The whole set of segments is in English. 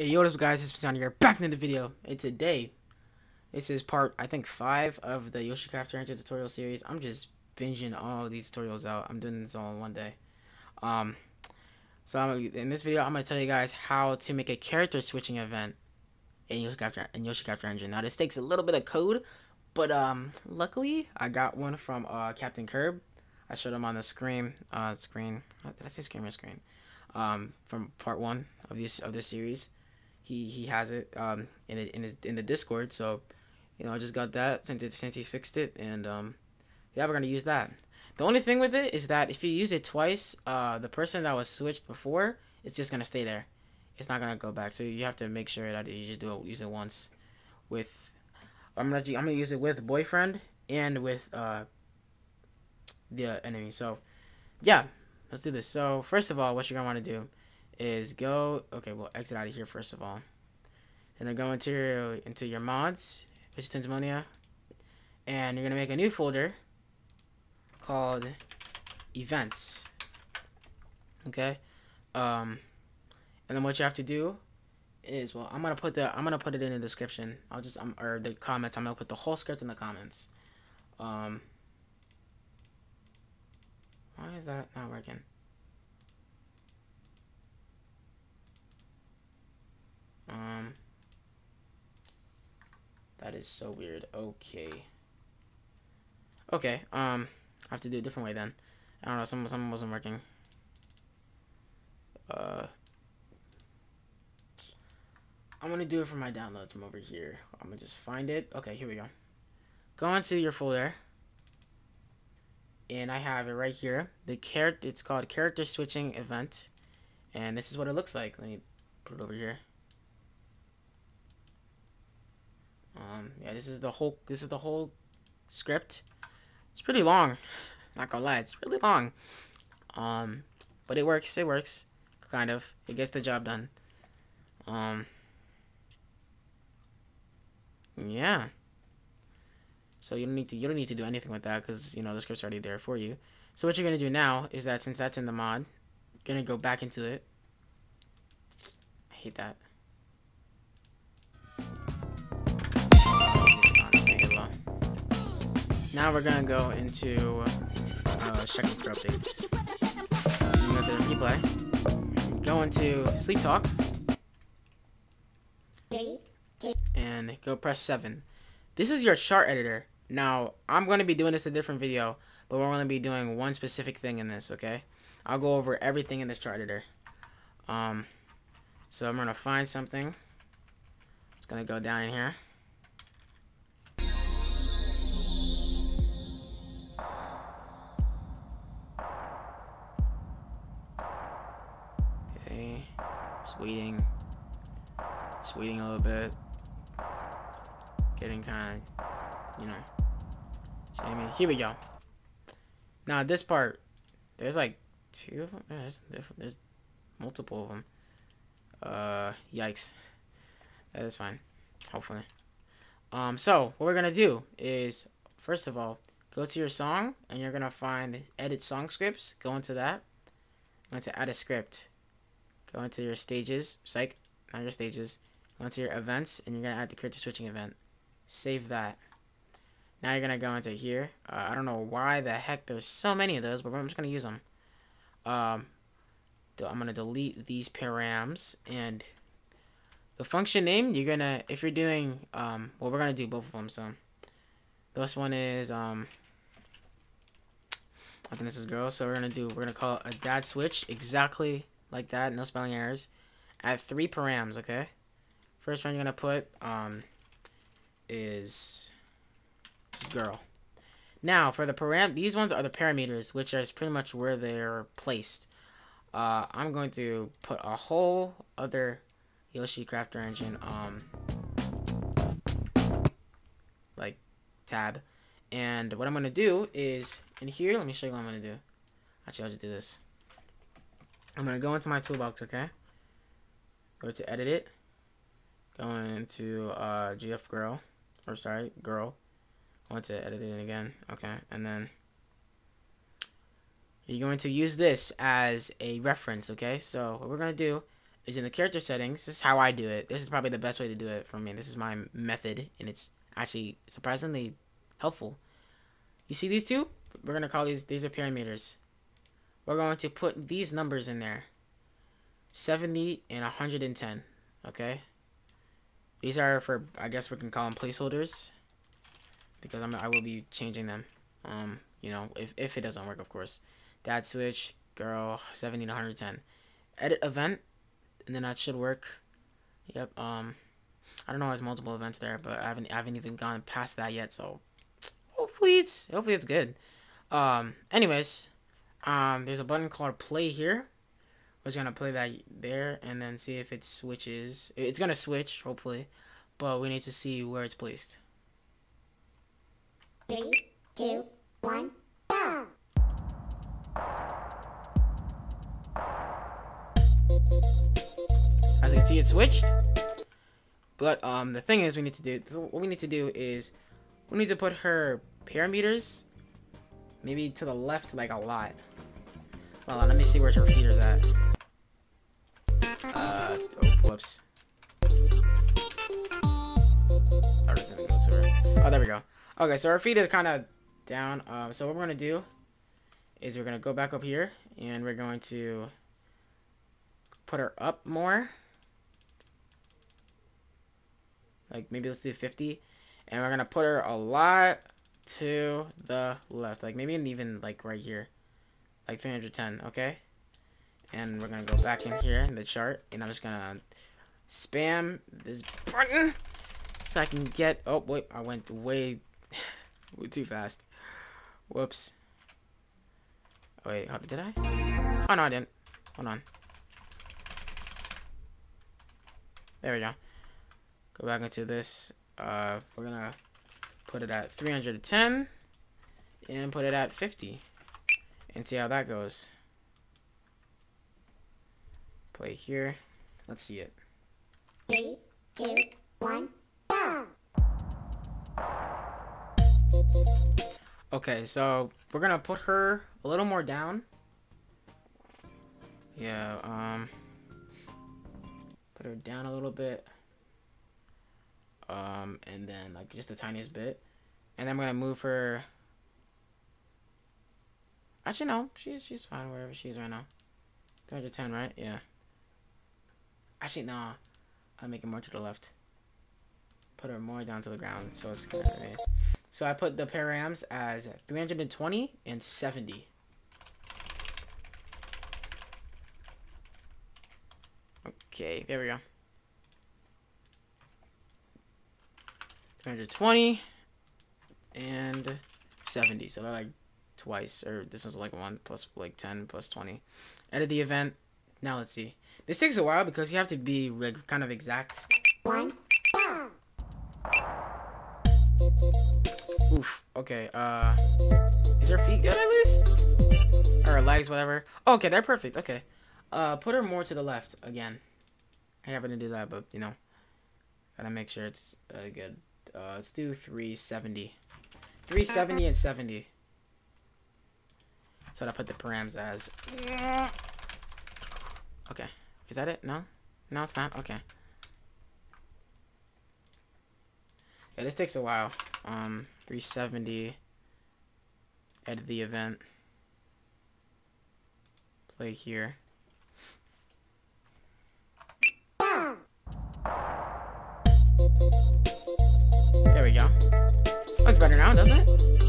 Hey, yo, what's up, guys? It's Pisani here, back in the video. And today, this is part, I think, 5 of the Yoshi Crafter Engine tutorial series. I'm just binging all these tutorials out. I'm doing this all in one day. Um, so I'm, in this video, I'm going to tell you guys how to make a character switching event in Yoshi Craft, in Yoshi Crafter Engine. Now, this takes a little bit of code, but um, luckily, I got one from uh, Captain Curb. I showed him on the screen, uh, screen, did I say screen or screen? Um, from part 1 of this, of this series he he has it um in it in his in the Discord. So, you know, I just got that since it since he fixed it, and um, yeah, we're gonna use that. The only thing with it is that if you use it twice, uh, the person that was switched before is just gonna stay there. It's not gonna go back. So you have to make sure that you just do it, use it once. With I'm gonna I'm gonna use it with boyfriend and with uh the enemy. So yeah, let's do this. So first of all, what you're gonna want to do is go okay we'll exit out of here first of all. And then go into your into your mods which is Tensimonia. And you're gonna make a new folder called events. Okay? Um and then what you have to do is well I'm gonna put the I'm gonna put it in the description. I'll just um, or the comments. I'm gonna put the whole script in the comments. Um why is that not working that is so weird. Okay. Okay, um, I have to do it a different way then. I don't know, some, some wasn't working. Uh, I'm gonna do it for my downloads from over here. I'm gonna just find it. Okay, here we go. Go into your folder. And I have it right here. The character, it's called character switching event. And this is what it looks like. Let me put it over here. Um, yeah, this is the whole this is the whole script. It's pretty long. Not gonna lie, it's really long. Um, but it works. It works, kind of. It gets the job done. Um, yeah. So you don't need to you don't need to do anything with that because you know the script's already there for you. So what you're gonna do now is that since that's in the mod, you're gonna go back into it. I hate that. Now we're gonna go into uh, checking for updates. Gonna replay. Go into sleep talk. Three, two. And go press seven. This is your chart editor. Now I'm gonna be doing this in a different video, but we're gonna be doing one specific thing in this. Okay? I'll go over everything in this chart editor. Um, so I'm gonna find something. It's gonna go down in here. Just waiting. Just waiting a little bit. Getting kind of, you know. I mean, here we go. Now this part, there's like two of them. There's, there's multiple of them. Uh, yikes. That is fine. Hopefully. Um, so what we're gonna do is, first of all, go to your song and you're gonna find edit song scripts. Go into that. I'm going to add a script. Go into your stages, psych, not your stages. Go into your events, and you're going to add the character switching event. Save that. Now you're going to go into here. Uh, I don't know why the heck there's so many of those, but I'm just going to use them. Um, I'm going to delete these params, and the function name, you're going to, if you're doing, um, well, we're going to do both of them, so. This one is, um, I think this is girl, so we're going to do, we're going to call it a dad switch, exactly like that, no spelling errors. at three params, okay? First one you're gonna put um is just girl. Now for the param, these ones are the parameters, which is pretty much where they're placed. Uh, I'm going to put a whole other Yoshi Crafter Engine um like tab, and what I'm gonna do is in here. Let me show you what I'm gonna do. Actually, I'll just do this. I'm going to go into my toolbox, okay? Go to edit it. Go into uh, GF girl. Or sorry, girl. I want to edit it again. Okay, and then you're going to use this as a reference, okay? So what we're going to do is in the character settings. This is how I do it. This is probably the best way to do it for me. This is my method, and it's actually surprisingly helpful. You see these two? We're gonna call these these are parameters. We're going to put these numbers in there. 70 and 110. Okay. These are for I guess we can call them placeholders because I'm I will be changing them. Um, you know, if if it doesn't work, of course. Dad switch girl 70 to 110. Edit event, and then that should work. Yep. Um, I don't know. There's multiple events there, but I haven't I haven't even gone past that yet. So hopefully it's hopefully it's good. Um. Anyways, um, there's a button called play here. We're just gonna play that there and then see if it switches. It's gonna switch hopefully, but we need to see where it's placed. Three, two, one, go! As you can see, it switched. But um, the thing is, we need to do what we need to do is we need to put her parameters maybe to the left like a lot. Hold on, let me see where her feet is at. Uh, oh, whoops. I was gonna go to her. Oh, there we go. Okay, so our feet is kind of down. Um, so what we're gonna do is we're gonna go back up here and we're going to put her up more. Like maybe let's do 50. And we're gonna put her a lot to the left. Like maybe even like right here. Like 310, okay? And we're gonna go back in here in the chart. And I'm just gonna spam this button so I can get oh wait I went way way too fast. Whoops. Oh, wait, did I? Oh no I didn't. Hold on. There we go. Go back into this. Uh, we're gonna put it at 310 and put it at 50 and see how that goes. Play here. Let's see it. Three, two, one, go! Okay, so we're gonna put her a little more down. Yeah, um, put her down a little bit. Um, and then like just the tiniest bit. And then I'm gonna move her. Actually, no, she's she's fine wherever she's right now. 310, right? Yeah. Actually, no. I'll make it more to the left. Put her more down to the ground, so it's. So I put the params as 320 and 70. Okay, there we go. 320 and 70. So they're like twice, or this one's like 1 plus like 10 plus 20. Edit the event. Now let's see. This takes a while because you have to be like, kind of exact. One, go! Oof. Okay. Uh, is her feet good at least? Or her legs, whatever. Oh, okay, they're perfect. Okay. Uh, put her more to the left again. I happen to do that, but you know, gotta make sure it's uh, good. Uh, let's do 370. 370 and 70. That's what I put the params as. Okay. Is that it? No? No, it's not? Okay. Yeah, this takes a while. Um, 370. Edit the event. Play here. Looks better now, doesn't it?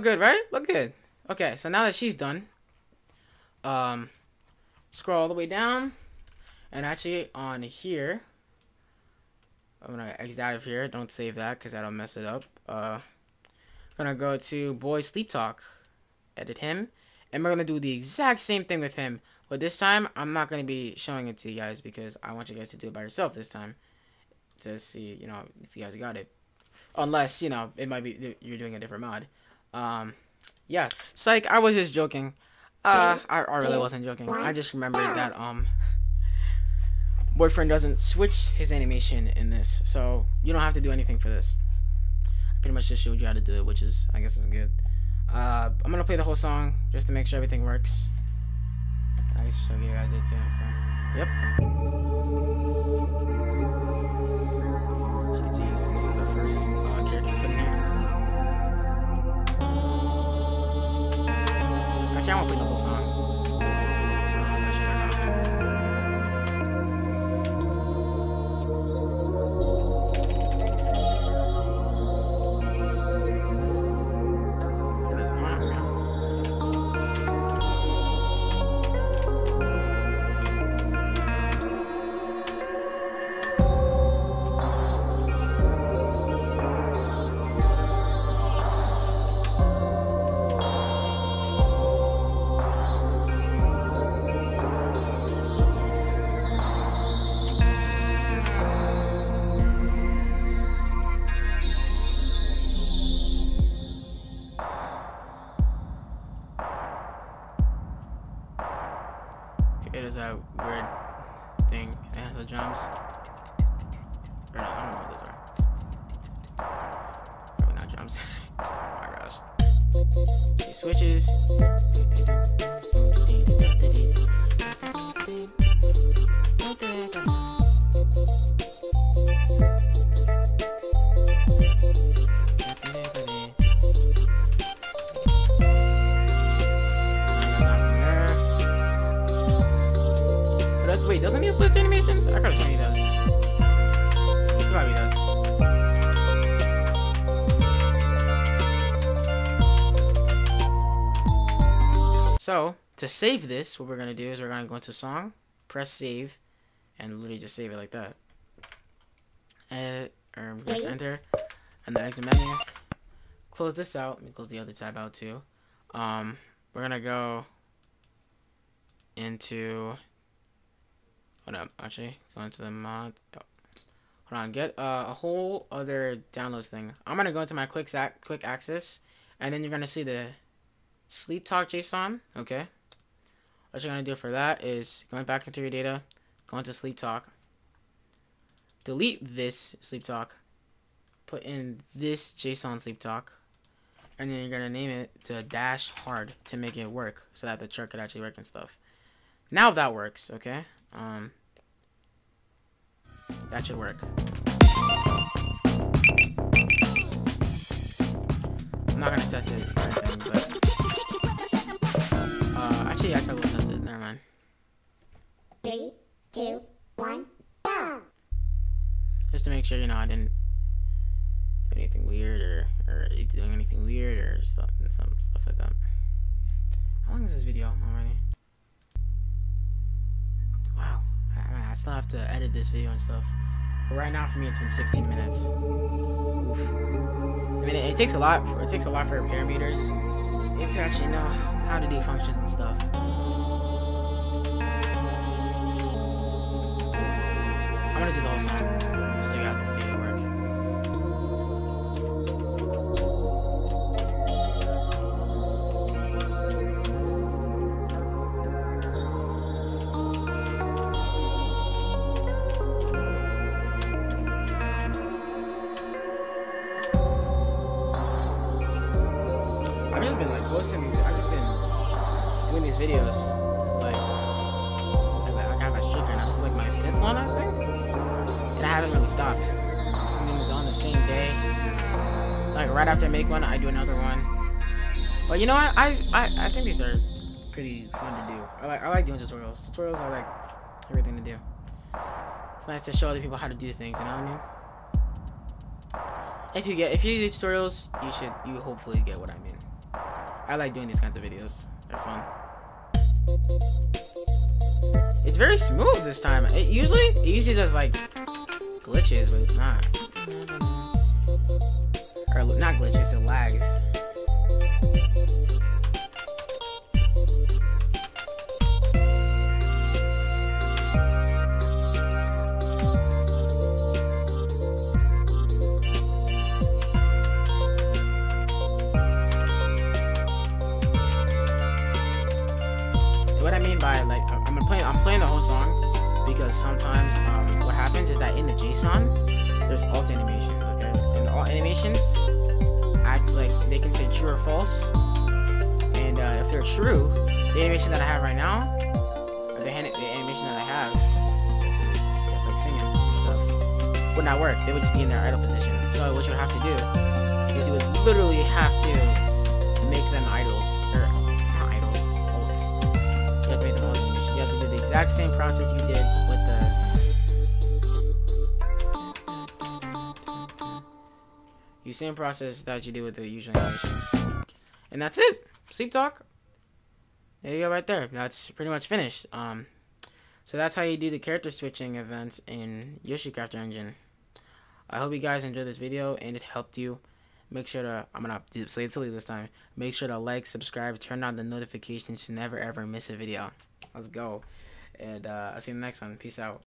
Look good, right? Look good. Okay, so now that she's done, um, scroll all the way down, and actually on here, I'm gonna exit out of here. Don't save that because that'll mess it up. Uh, gonna go to Boy Sleep Talk, edit him, and we're gonna do the exact same thing with him. But this time, I'm not to be showing it to you guys because I want you guys to do it by yourself this time to see, you know, if you guys got it. Unless, you know, it might be you're doing a different mod. Um, yeah. Psych, I was just joking. Uh, I, I really wasn't joking. I just remembered that, um, boyfriend doesn't switch his animation in this. So, you don't have to do anything for this. I pretty much just showed you how to do it, which is, I guess, is good. Uh, I'm gonna play the whole song just to make sure everything works. I guess show you guys it too. So, yep. So you can see this, this is the first uh, Actually, I won't There's that weird thing. It the drums. Save this, what we're going to do is we're going to go into song, press save, and literally just save it like that. And, or press enter, and then exit menu. Close this out. Let me close the other tab out too. Um, we're going to go into Hold up, actually, go into the mod. oh. Hold on, get uh, a whole other downloads thing. I'm gonna go into my quick quick access, and then you're gonna see the sleep talk JSON. Okay. What you're gonna do for that is going back into your data, go into sleep talk, delete this sleep talk, put in this JSON sleep talk, and then you're gonna name it to dash hard to make it work, so that the chart could actually work and stuff. Now that works, okay? Um, that should work. I'm not gonna test it anything, but actually, yes, I will test it. Never mind. Three, two, one, go! Just to make sure, you know, I didn't do anything weird or or doing anything weird or stuff, some stuff like that. How long is this video already? Wow, I, I still have to edit this video and stuff. But right now, for me, it's been 16 minutes. Oof. I mean, it, it takes a lot. For, it takes a lot for parameters. You have to actually know how to do functions and stuff. I'm gonna do the whole song one, I think. And I haven't really stopped. I mean, it's on the same day. Like right after I make one, I do another one. But you know what? I I, I think these are pretty fun to do. I like I like doing tutorials. Tutorials are like everything to do. It's nice to show other people how to do things. You know what I mean? If you get if you do tutorials, you should you hopefully get what I mean. I like doing these kinds of videos. They're fun. It's very smooth this time. It usually it usually does like glitches, but it's not. Or not glitches, it lags. because sometimes um, what happens is that in the JSON, there's alt animations, okay? And alt animations act like they can say true or false. And uh, if they're true, the animation that I have right now, the, the animation that I have, that's like singing and stuff, would not work. They would just be in their idle position. So what you would have to do is you would literally have to make them idols, or exact same process you did with the You same process that you do with the usual animations. And that's it. Sleep talk. There you go right there. That's pretty much finished. Um so that's how you do the character switching events in Yoshi Crafter Engine. I hope you guys enjoyed this video and it helped you. Make sure to I'm gonna say it silly this time. Make sure to like, subscribe, turn on the notifications to never ever miss a video. Let's go. And uh, I'll see you in the next one. Peace out.